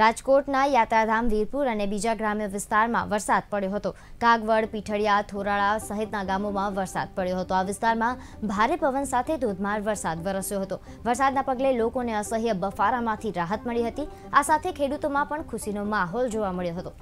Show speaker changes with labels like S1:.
S1: રાજકોટના યાત્રાધામ વીરપુર અને બીજા ગ્રામ્ય વિસ્તારમાં વરસાદ પડ્યો હતો. કાગવડ, પીઠળિયા, થોરાળા સહિતના ગામોમાં વરસાદ પડ્યો હતો. આ વિસ્તારમાં ભારે પવન સાથે ધોધમાર વરસાદ વરસ્યો હતો. વરસાદના પગલે લોકોને અસહ્ય બફારામાંથી રાહત મળી હતી. આ સાથે ખેડૂતોમાં પણ ખુશીનો માહોલ જોવા મળ્યો હતો.